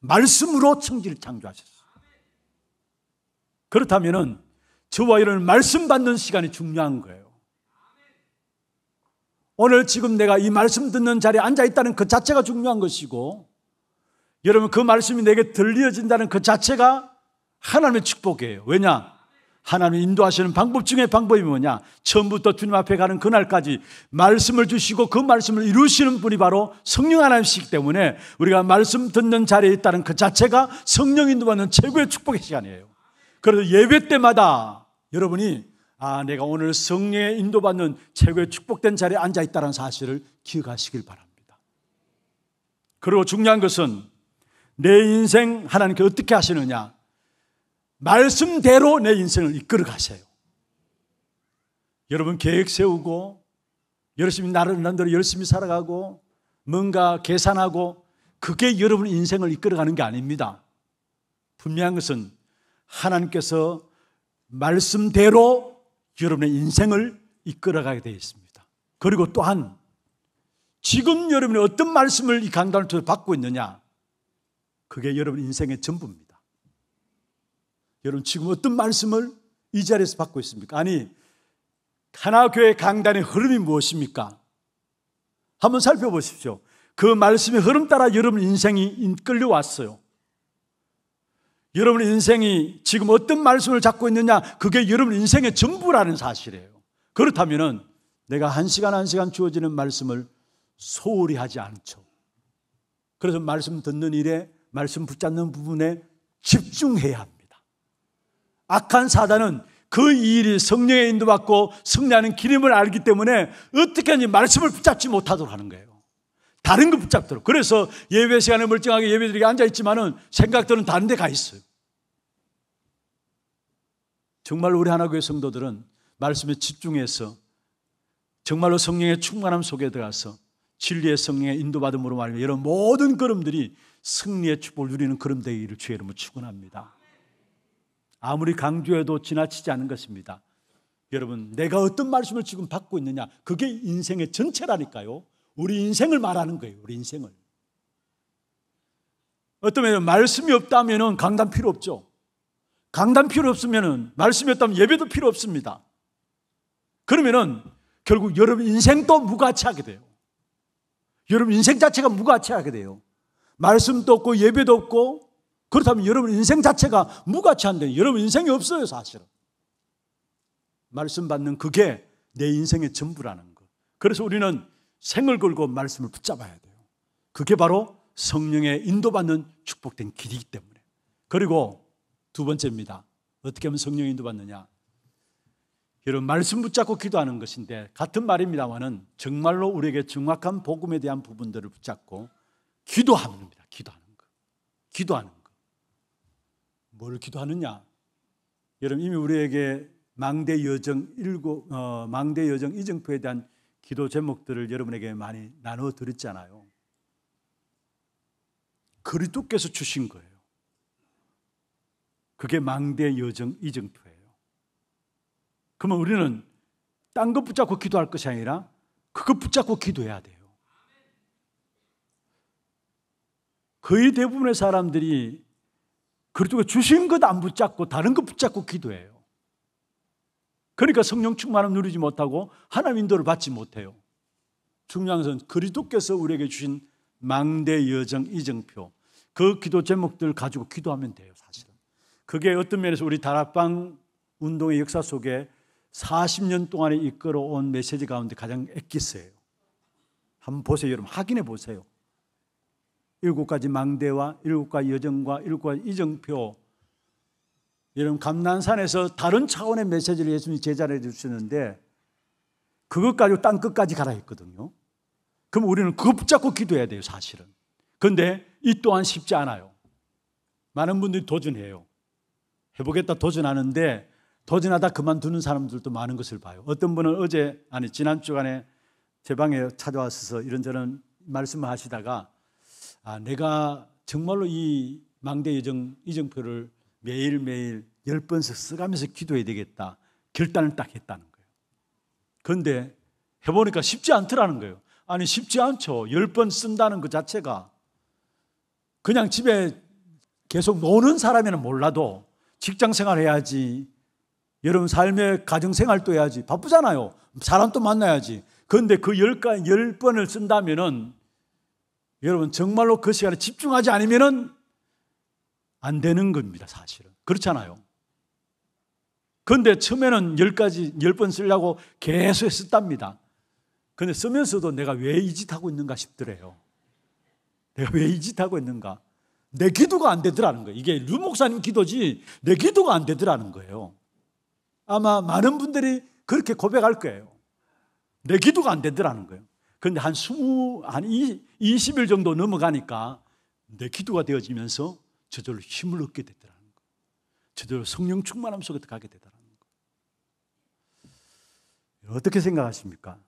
말씀으로 천지를 창조하셨어요. 그렇다면 저와 이런 말씀 받는 시간이 중요한 거예요. 오늘 지금 내가 이 말씀 듣는 자리에 앉아 있다는 그 자체가 중요한 것이고 여러분 그 말씀이 내게 들려진다는 그 자체가 하나님의 축복이에요. 왜냐? 하나님 인도하시는 방법 중에 방법이 뭐냐? 처음부터 주님 앞에 가는 그날까지 말씀을 주시고 그 말씀을 이루시는 분이 바로 성령 하나님이시기 때문에 우리가 말씀 듣는 자리에 있다는 그 자체가 성령 인도받는 최고의 축복의 시간이에요. 그래서 예배 때마다 여러분이 아, 내가 오늘 성령의 인도받는 최고의 축복된 자리에 앉아 있다는 사실을 기억하시길 바랍니다. 그리고 중요한 것은 내 인생 하나님께 어떻게 하시느냐? 말씀대로 내 인생을 이끌어 가세요. 여러분 계획 세우고 열심히 나를 난대로 열심히 살아가고 뭔가 계산하고 그게 여러분 인생을 이끌어가는 게 아닙니다. 분명한 것은 하나님께서 말씀대로 여러분의 인생을 이끌어가게 되어 있습니다. 그리고 또한 지금 여러분이 어떤 말씀을 이 강단을 통해 받고 있느냐 그게 여러분 인생의 전부입니다. 여러분 지금 어떤 말씀을 이 자리에서 받고 있습니까? 아니 하나교회 강단의 흐름이 무엇입니까? 한번 살펴보십시오. 그 말씀의 흐름 따라 여러분 인생이 이끌려 왔어요. 여러분 인생이 지금 어떤 말씀을 잡고 있느냐, 그게 여러분 인생의 전부라는 사실이에요. 그렇다면 내가 한 시간 한 시간 주어지는 말씀을 소홀히 하지 않죠. 그래서 말씀 듣는 일에, 말씀 붙잡는 부분에 집중해야 합니다. 악한 사단은 그 일이 성령의 인도받고 승리하는 기름을 알기 때문에 어떻게든지 말씀을 붙잡지 못하도록 하는 거예요. 다른 거 붙잡도록. 그래서 예배 시간에 멀쩡하게 예배드리게 앉아있지만은 생각들은 다른 데 가 있어요. 정말 우리 하나교회 성도들은 말씀에 집중해서 정말로 성령의 충만함 속에 들어가서 진리의 성령의 인도받음으로 말하면 이런 모든 걸음들이 승리의 축복을 누리는 걸음 되기를 주의 이름으로 축원합니다. 아무리 강조해도 지나치지 않은 것입니다. 여러분, 내가 어떤 말씀을 지금 받고 있느냐, 그게 인생의 전체라니까요. 우리 인생을 말하는 거예요. 우리 인생을. 어떤 면에 말씀이 없다면 강단 필요 없죠. 강단 필요 없으면 말씀이 없다면 예배도 필요 없습니다. 그러면은 결국 여러분 인생도 무가치하게 돼요. 여러분 인생 자체가 무가치하게 돼요. 말씀도 없고 예배도 없고 그렇다면 여러분 인생 자체가 무가치한데 여러분 인생이 없어요 사실은. 말씀 받는 그게 내 인생의 전부라는 거. 그래서 우리는 생을 걸고 말씀을 붙잡아야 돼요. 그게 바로 성령의 인도받는 축복된 길이기 때문에. 그리고 두 번째입니다. 어떻게 하면 성령의 인도받느냐? 여러분 말씀 붙잡고 기도하는 것인데 같은 말입니다만은 정말로 우리에게 정확한 복음에 대한 부분들을 붙잡고 기도하는 겁니다. 기도하는 거. 기도하는 거. 뭘 기도하느냐? 여러분 이미 우리에게 망대 여정 일곱 어, 망대 여정 이정표에 대한 기도 제목들을 여러분에게 많이 나눠 드렸잖아요. 그리스도께서 주신 거예요. 그게 망대 여정 이정표예요. 그러면 우리는 딴 것 붙잡고 기도할 것이 아니라 그것 붙잡고 기도해야 돼요. 거의 대부분의 사람들이 그리스도가 주신 것 안 붙잡고 다른 것 붙잡고 기도해요. 그러니까 성령 충만함 누리지 못하고 하나님 인도를 받지 못해요. 중요한 것은 그리스도께서 우리에게 주신 망대 여정 이정표 그 기도 제목들 가지고 기도하면 돼요, 사실은. 그게 어떤 면에서 우리 다락방 운동의 역사 속에 40년 동안에 이끌어온 메시지 가운데 가장 엑기스예요. 한번 보세요, 여러분. 확인해 보세요. 일곱 가지 망대와 일곱 가지 여정과 일곱 가지 이정표. 여러분, 감난산에서 다른 차원의 메시지를 예수님이 제자를 해주시는데 그것 가지고 땅 끝까지 가라 했거든요. 그럼 우리는 그거 붙잡고 기도해야 돼요, 사실은. 그런데 이 또한 쉽지 않아요. 많은 분들이 도전해요. 해보겠다 도전하는데 도전하다 그만두는 사람들도 많은 것을 봐요. 어떤 분은 어제, 아니, 지난 주간에 제 방에 찾아와서 이런저런 말씀을 하시다가 아, 내가 정말로 이 망대 예정, 이정표를 매일매일 열 번씩 써가면서 기도해야 되겠다. 결단을 딱 했다는 거예요. 그런데 해보니까 쉽지 않더라는 거예요. 아니, 쉽지 않죠. 열 번 쓴다는 것 자체가 그냥 집에 계속 노는 사람에는 몰라도 직장 생활 해야지. 여러분 삶의 가정 생활도 해야지. 바쁘잖아요. 사람도 만나야지. 그런데 그 열, 열 번을 쓴다면은 여러분 정말로 그 시간에 집중하지 않으면은 안 되는 겁니다, 사실은. 그렇잖아요. 그런데 처음에는 열 가지, 열 번 쓰려고 계속 썼답니다. 근데 쓰면서도 내가 왜 이 짓 하고 있는가 싶더래요. 내가 왜 이 짓 하고 있는가? 내 기도가 안 되더라는 거예요. 이게 류 목사님 기도지 내 기도가 안 되더라는 거예요. 아마 많은 분들이 그렇게 고백할 거예요. 내 기도가 안 되더라는 거예요. 그런데 한 20, 한 20일 정도 넘어가니까 내 기도가 되어지면서 저절로 힘을 얻게 되더라는 거예요. 저절로 성령 충만함 속에 들어가게 되더라는 거예요. 어떻게 생각하십니까?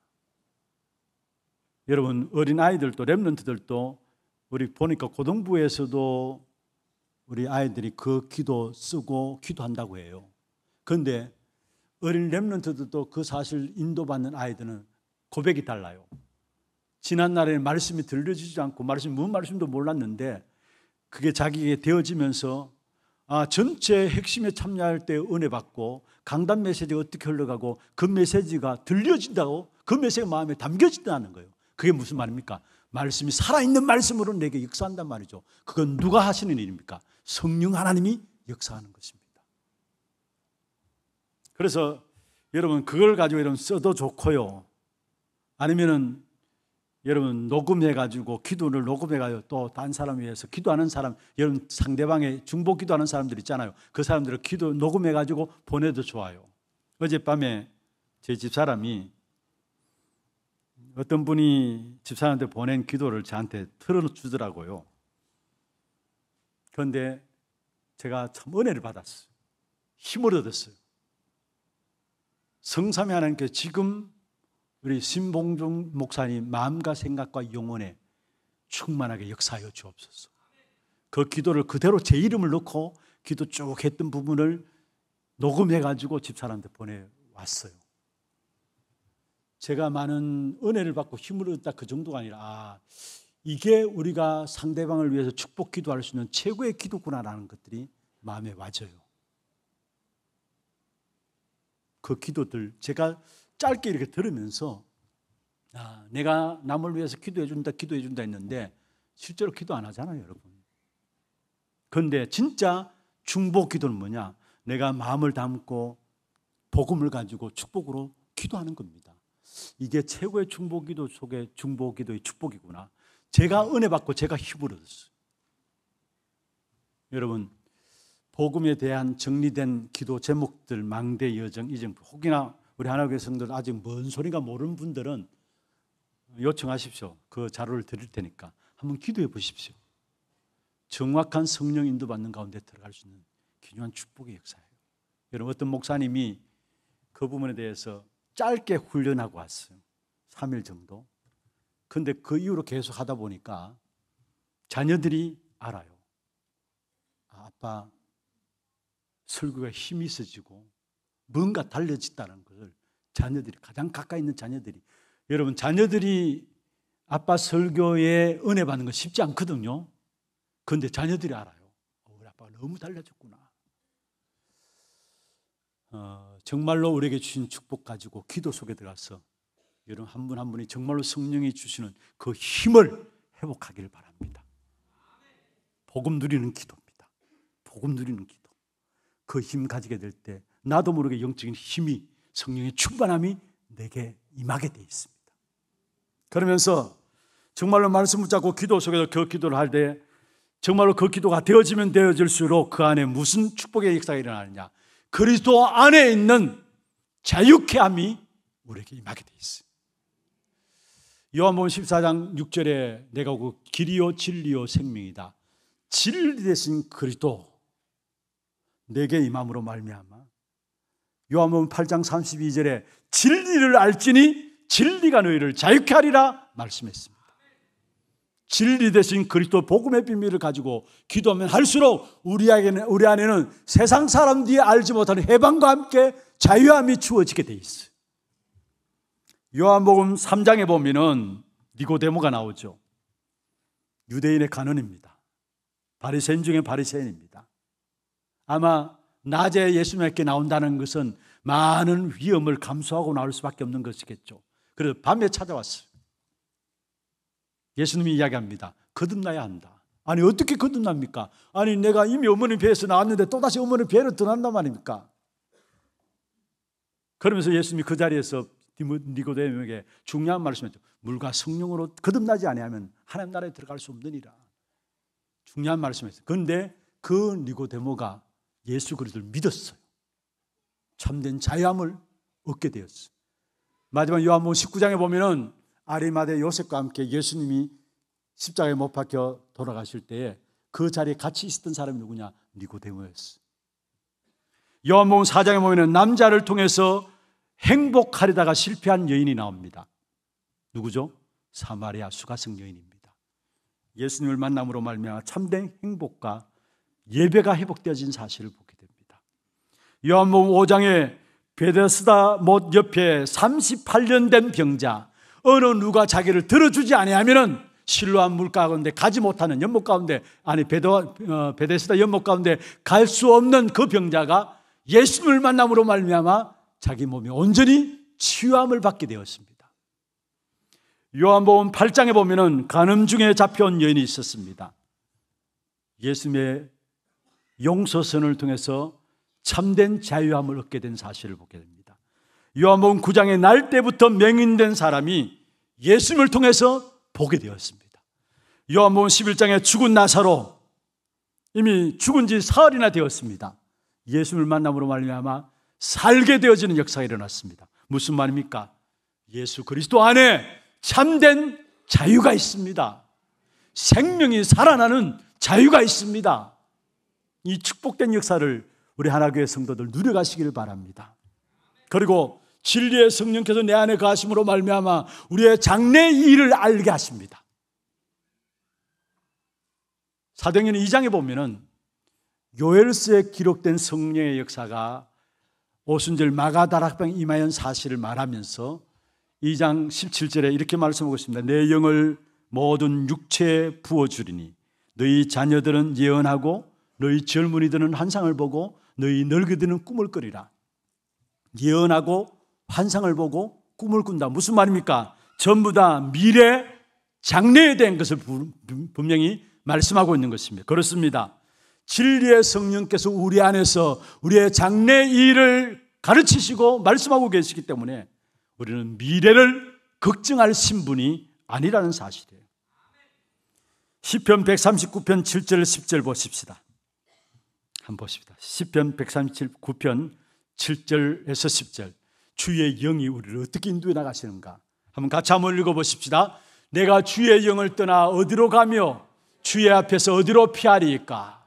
여러분 어린 아이들도 랩런트들도 우리 보니까 고등부에서도 우리 아이들이 그 기도 쓰고 기도한다고 해요. 그런데 어린 랩런트들도 그 사실 인도받는 아이들은 고백이 달라요. 지난 날에 말씀이 들려지지 않고 말씀 무슨 말씀도 몰랐는데 그게 자기에게 되어지면서 아 전체 핵심에 참여할 때 은혜 받고 강단 메시지가 어떻게 흘러가고 그 메시지가 들려진다고 그 메시지가 마음에 담겨진다는 거예요. 그게 무슨 말입니까? 말씀이 살아있는 말씀으로 내게 역사한단 말이죠. 그건 누가 하시는 일입니까? 성령 하나님이 역사하는 것입니다. 그래서 여러분 그걸 가지고 여러분 써도 좋고요. 아니면은 여러분 녹음해 가지고 기도를 녹음해가지고 또딴 사람 위해서 기도하는 사람 여러분 상대방의 중보 기도하는 사람들 있잖아요. 그 사람들을 기도 녹음해 가지고 보내도 좋아요. 어젯밤에 제 집사람이 어떤 분이 집사람한테 보낸 기도를 저한테 틀어주더라고요. 그런데 제가 참 은혜를 받았어요. 힘을 얻었어요. 성삼위 하나님께 지금 우리 신봉중 목사님 마음과 생각과 영혼에 충만하게 역사하여 주옵소서. 그 기도를 그대로 제 이름을 넣고 기도 쭉 했던 부분을 녹음해 가지고 집사람한테 보내 왔어요. 제가 많은 은혜를 받고 힘을 얻다 그 정도가 아니라 아, 이게 우리가 상대방을 위해서 축복 기도할 수 있는 최고의 기도구나라는 것들이 마음에 와져요. 그 기도들 제가 짧게 이렇게 들으면서 아, 내가 남을 위해서 기도해 준다, 기도해 준다 했는데 실제로 기도 안 하잖아요, 여러분. 그런데 진짜 중보 기도는 뭐냐? 내가 마음을 담고 복음을 가지고 축복으로 기도하는 겁니다. 이게 최고의 중보 기도 속에 중보 기도의 축복이구나. 제가 은혜 받고 제가 힘을 얻었어요. 여러분, 복음에 대한 정리된 기도 제목들 망대 여정 이정 혹이나 우리 하나교회 성들 아직 뭔 소리가 모르는 분들은 요청하십시오. 그 자료를 드릴 테니까 한번 기도해 보십시오. 정확한 성령 인도 받는 가운데 들어갈 수 있는 귀중한 축복의 역사예요. 여러분 어떤 목사님이 그 부분에 대해서 짧게 훈련하고 왔어요. 3일 정도. 근데 그 이후로 계속 하다 보니까 자녀들이 알아요. 아, 아빠 설교가 힘이 있어지고 뭔가 달려졌다는 것을 자녀들이 가장 가까이 있는 자녀들이 여러분 자녀들이 아빠 설교에 은혜 받는 건 쉽지 않거든요. 그런데 자녀들이 알아요. 어, 우리 아빠가 너무 달라졌구나. 어, 정말로 우리에게 주신 축복 가지고 기도 속에 들어가서 여러분 한 분 한 분이 정말로 성령이 주시는 그 힘을 회복하기를 바랍니다. 복음 누리는 기도입니다. 복음 누리는 기도. 그 힘 가지게 될 때 나도 모르게 영적인 힘이 성령의 충만함이 내게 임하게 돼 있습니다. 그러면서 정말로 말씀 붙잡고 기도 속에서 그 기도를 할 때 정말로 그 기도가 되어지면 되어질수록 그 안에 무슨 축복의 역사가 일어나느냐. 그리스도 안에 있는 자유케함이 우리에게 임하게 돼 있어요. 요한복음 14장 6절에 내가 그 길이요 진리요 생명이다. 진리 대신 그리스도 내게 임함으로 말미암아 요한복음 8장 32절에 진리를 알지니 진리가 너희를 자유케 하리라 말씀했습니다. 진리 대신 그리스도 복음의 비밀을 가지고 기도하면 할수록 우리에게는 우리 안에는 세상 사람들이 알지 못하는 해방과 함께 자유함이 주어지게 돼 있어요. 요한복음 3장에 보면은 니고데모가 나오죠. 유대인의 간원입니다. 바리새인 중에 바리새인입니다. 아마 낮에 예수님께 나온다는 것은 많은 위험을 감수하고 나올 수밖에 없는 것이겠죠. 그래서 밤에 찾아왔어요. 예수님이 이야기합니다. 거듭나야 한다. 아니 어떻게 거듭납니까? 아니 내가 이미 어머니 배에서 나왔는데 또다시 어머니 배로 떠난단 말입니까? 그러면서 예수님이 그 자리에서 니고데모에게 중요한 말씀했죠. 물과 성령으로 거듭나지 아니하면 하나님 나라에 들어갈 수 없느니라. 중요한 말씀했어요. 그런데 그 니고데모가 예수 그리스도를 믿었어요. 참된 자유함을 얻게 되었어요. 마지막 요한복음 19장에 보면은 아리마대 요셉과 함께 예수님이 십자가에 못 박혀 돌아가실 때에 그 자리에 같이 있었던 사람이 누구냐? 니고데모였어요. 요한복음 4장에 보면은 남자를 통해서 행복하려다가 실패한 여인이 나옵니다. 누구죠? 사마리아 수가성 여인입니다. 예수님을 만남으로 말미암아 참된 행복과 예배가 회복되어진 사실을 보게 됩니다. 요한복음 5장에 베데스다 못 옆에 38년 된 병자 어느 누가 자기를 들어주지 아니하면은 실로한 물가 가운데 가지 못하는 연못 가운데 아니 베데, 어, 베데스다 연못 가운데 갈 수 없는 그 병자가 예수님을 만남으로 말미암아 자기 몸이 온전히 치유함을 받게 되었습니다. 요한복음 8장에 보면은 간음 중에 잡혀온 여인이 있었습니다. 예수님의 용서선을 통해서 참된 자유함을 얻게 된 사실을 보게 됩니다. 요한복음 9장에 날 때부터 맹인된 사람이 예수님을 통해서 보게 되었습니다. 요한복음 11장에 죽은 나사로 이미 죽은 지 사흘이나 되었습니다. 예수님을 만남으로 말미암아 살게 되어지는 역사가 일어났습니다. 무슨 말입니까? 예수 그리스도 안에 참된 자유가 있습니다. 생명이 살아나는 자유가 있습니다. 이 축복된 역사를 우리 하나교회 성도들 누려가시기를 바랍니다. 그리고 진리의 성령께서 내 안에 가심으로 말미암아 우리의 장래 일을 알게 하십니다. 사도행전 2장에 보면은 요엘스에 기록된 성령의 역사가 오순절 마가다락방 이마연 사실을 말하면서 2장 17절에 이렇게 말씀하고 있습니다. 내 영을 모든 육체에 부어주리니 너희 자녀들은 예언하고 너희 젊은이들은 환상을 보고 너희 늙은이들은 꿈을 꾸리라. 예언하고 환상을 보고 꿈을 꾼다. 무슨 말입니까? 전부 다 미래 장래에 대한 것을 분명히 말씀하고 있는 것입니다. 그렇습니다. 진리의 성령께서 우리 안에서 우리의 장래 일을 가르치시고 말씀하고 계시기 때문에 우리는 미래를 걱정할 신분이 아니라는 사실이에요. 시편 139편 7절 10절 보십시다. 한번 보십니다. 시편 139편 7절에서 10절. 주의 영이 우리를 어떻게 인도해 나가시는가? 한번 같이 한번 읽어 보십시다. 내가 주의 영을 떠나 어디로 가며 주의 앞에서 어디로 피하리까?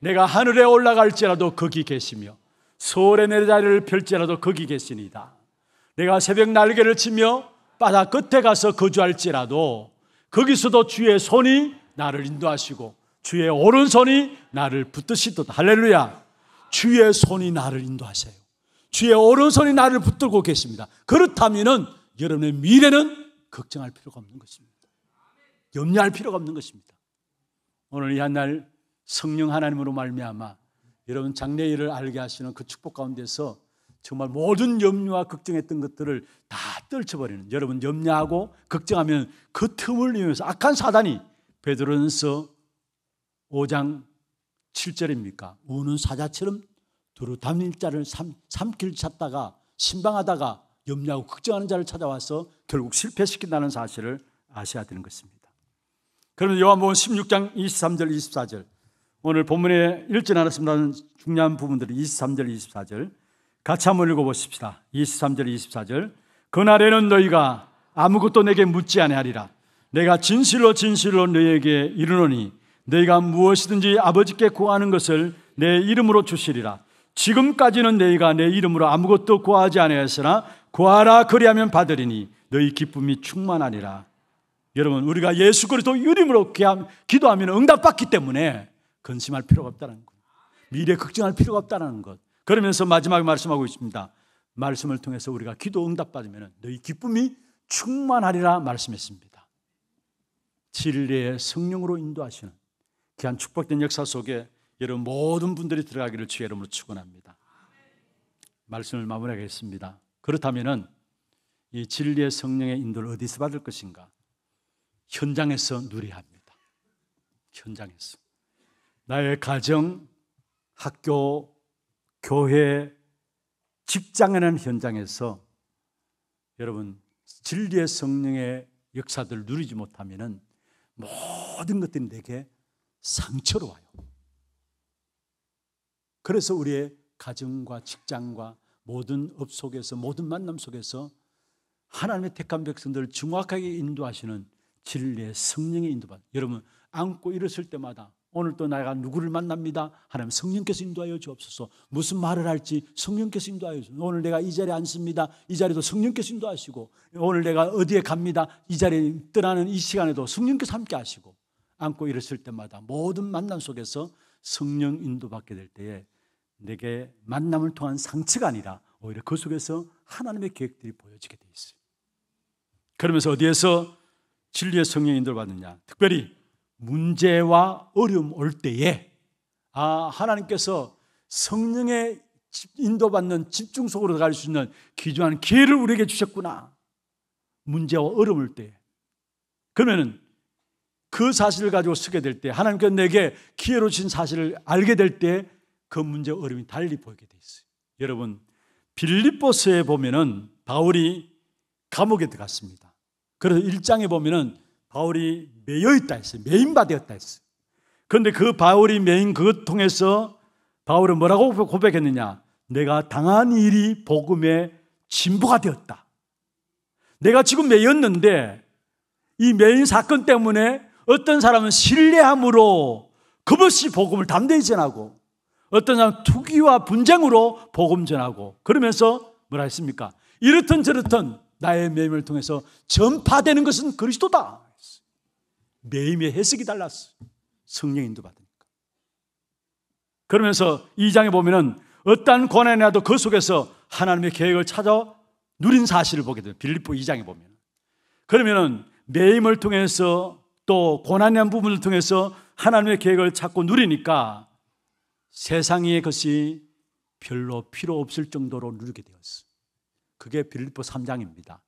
내가 하늘에 올라갈지라도 거기 계시며 서울에 내 자리를 펼지라도 거기 계시니다. 내가 새벽 날개를 치며 바다 끝에 가서 거주할지라도 거기서도 주의 손이 나를 인도하시고 주의 오른손이 나를 붙드시도다. 할렐루야. 주의 손이 나를 인도하세요. 주의 오른손이 나를 붙들고 계십니다. 그렇다면은 여러분의 미래는 걱정할 필요가 없는 것입니다. 염려할 필요가 없는 것입니다. 오늘 이 한 날 성령 하나님으로 말미암아 여러분 장래 일을 알게 하시는 그 축복 가운데서 정말 모든 염려와 걱정했던 것들을 다 떨쳐버리는 여러분 염려하고 걱정하면 그 틈을 이용해서 악한 사단이 베드로전서 5장 7절입니까? 우는 사자처럼 두루 담일 자를 삼, 삼킬 찾다가 신방하다가 염려하고 걱정하는 자를 찾아와서 결국 실패시킨다는 사실을 아셔야 되는 것입니다. 그러면 요한복음 16장 23절 24절 오늘 본문에 읽지 않았습니다는 중요한 부분들이 23절 24절 같이 한번 읽어보십시다. 23절 24절 그날에는 너희가 아무것도 내게 묻지 아니하리라 내가 진실로 진실로 너희에게 이르노니 너희가 무엇이든지 아버지께 구하는 것을 내 이름으로 주시리라 지금까지는 너희가 내 이름으로 아무것도 구하지 아니하였으나 구하라 그리하면 받으리니 너희 기쁨이 충만하리라. 여러분 우리가 예수 그리스도 이름으로 기도하면 응답받기 때문에 근심할 필요가 없다는 것. 미래 걱정할 필요가 없다는 것. 그러면서 마지막에 말씀하고 있습니다. 말씀을 통해서 우리가 기도 응답받으면 너희 기쁨이 충만하리라 말씀했습니다. 진리의 성령으로 인도하시는 귀한 축복된 역사 속에 여러분 모든 분들이 들어가기를 주의 이름으로 축원합니다. 말씀을 마무리하겠습니다. 그렇다면은 이 진리의 성령의 인도를 어디서 받을 것인가? 현장에서 누려야 합니다. 현장에서. 나의 가정, 학교, 교회, 직장에는 현장에서 여러분 진리의 성령의 역사들을 누리지 못하면은 모든 것들이 내게 상처로 와요. 그래서 우리의 가정과 직장과 모든 업 속에서 모든 만남 속에서 하나님의 택한 백성들을 정확하게 인도하시는 진리의 성령의 인도받. 여러분 앉고 일어설 때마다 오늘 또 내가 누구를 만납니다. 하나님 성령께서 인도하여 주옵소서. 무슨 말을 할지 성령께서 인도하여 주옵소서. 오늘 내가 이 자리에 앉습니다. 이 자리도 성령께서 인도하시고 오늘 내가 어디에 갑니다. 이 자리에 떠나는 이 시간에도 성령께서 함께 하시고 안고 일었을 때마다 모든 만남 속에서 성령 인도받게 될 때에 내게 만남을 통한 상처가 아니라 오히려 그 속에서 하나님의 계획들이 보여지게 돼 있어요. 그러면서 어디에서 진리의 성령 인도를 받느냐? 특별히 문제와 어려움 올 때에 아 하나님께서 성령의 인도받는 집중 속으로 갈수 있는 귀중한 기회를 우리에게 주셨구나. 문제와 어려움 올 때. 그러면은 그 사실을 가지고 쓰게 될 때, 하나님께서 내게 기회로 주신 사실을 알게 될 때 그 문제 어려움이 달리 보이게 돼 있어요. 여러분 빌립보서에 보면은 바울이 감옥에 들어갔습니다. 그래서 1장에 보면은 바울이 매여 있다 했어요. 매인받았다 했어요. 그런데 그 바울이 매인 그것 통해서 바울은 뭐라고 고백했느냐? 내가 당한 일이 복음의 진보가 되었다. 내가 지금 매였는데 이 매인 사건 때문에 어떤 사람은 신뢰함으로 겁없이 복음을 담대히 전하고 어떤 사람은 투기와 분쟁으로 복음 전하고 그러면서 뭐라 했습니까? 이렇든 저렇든 나의 매임을 통해서 전파되는 것은 그리스도다. 매임의 해석이 달랐어. 성령 인도 받으니까. 그러면서 이 장에 보면은 어떠한 나도 그 속에서 하나님의 계획을 찾아 누린 사실을 보게 돼요. 빌립보 2장에 보면. 그러면은 매임을 통해서 또 고난한 부분을 통해서 하나님의 계획을 찾고 누리니까 세상의 것이 별로 필요 없을 정도로 누리게 되었어. 그게 빌립보 3장입니다.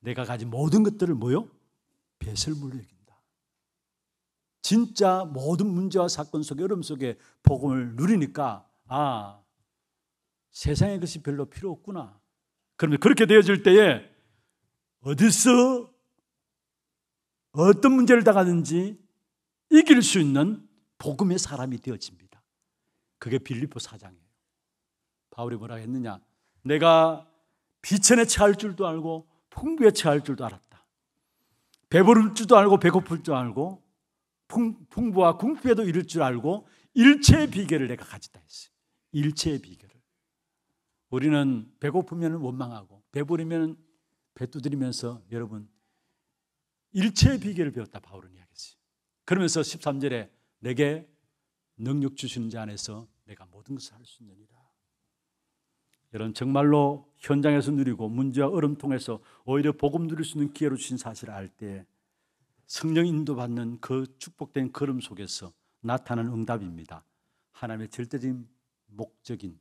내가 가진 모든 것들을 뭐요? 배설물로 여긴다. 진짜 모든 문제와 사건 속에 어려움 속에 복음을 누리니까 아 세상의 것이 별로 필요 없구나. 그러면 그렇게 되어질 때에 어디서 어떤 문제를 당하든지 이길 수 있는 복음의 사람이 되어집니다. 그게 빌립보 사장이에요. 바울이 뭐라 했느냐? 내가 비천에 처할 줄도 알고 풍부에 처할 줄도 알았다. 배부를 줄도 알고 배고플 줄 알고 풍, 부와 궁핍에도 이를 줄 알고 일체의 비결을 내가 가졌다 했어요. 일체의 비결을. 우리는 배고프면 원망하고 배부르면 배 두드리면서 여러분 일체의 비결을 배웠다 바울은 이야기했어요. 그러면서 13절에 내게 능력 주시는 자 안에서 내가 모든 것을 할 수 있느니라. 여러분 정말로 현장에서 누리고 문제와 어려움 통해서 오히려 복음 누릴 수 있는 기회로 주신 사실을 알 때 성령 인도받는 그 축복된 걸음 속에서 나타나는 응답입니다. 하나님의 절대적인 목적인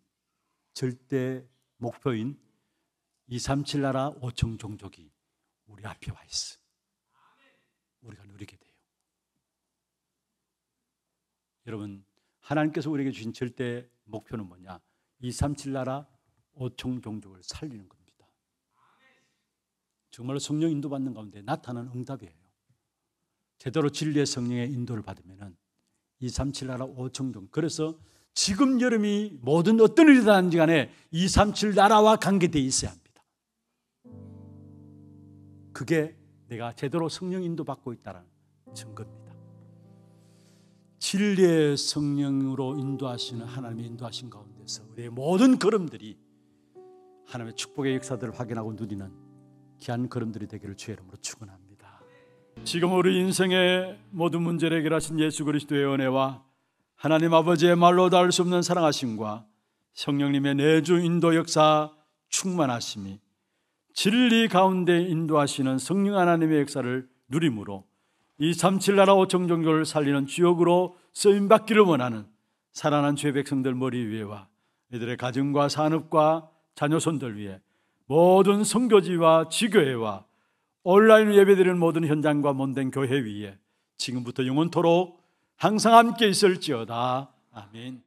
절대 목표인 237 나라 5청 종족이 우리 앞에 와 있어. 우리가 누리게 돼요. 여러분, 하나님께서 우리에게 주신 절대 목표는 뭐냐? 237 나라 5청 종족을 살리는 겁니다. 정말로 성령 인도받는 가운데 나타나는 응답이에요. 제대로 진리의 성령의 인도를 받으면은 237 나라 5청 종족. 그래서 지금 여름이 모든 어떤 일이 다는지 간에 237 나라와 관계되어 있어야 합니다. 그게 내가 제대로 성령 인도 받고 있다는 증거입니다. 진리의 성령으로 인도하시는 하나님의 인도하신 가운데서 우리의 모든 걸음들이 하나님의 축복의 역사들을 확인하고 누리는 귀한 걸음들이 되기를 주의 이름으로 축원합니다. 지금 우리 인생의 모든 문제를 해결하신 예수 그리스도의 은혜와 하나님 아버지의 말로 닿을 수 없는 사랑하심과 성령님의 내주 인도 역사 충만하심이 진리 가운데 인도하시는 성령 하나님의 역사를 누림으로 이 삼칠나라 오청 종교를 살리는 주역으로 쓰임 받기를 원하는 살아난 죄 백성들 머리 위에와 이들의 가정과 산업과 자녀손들 위해 모든 성교지와 지교회와 온라인 예배드리는 모든 현장과 몸된 교회 위에 지금부터 영원토록 항상 함께 있을지어다. 아멘.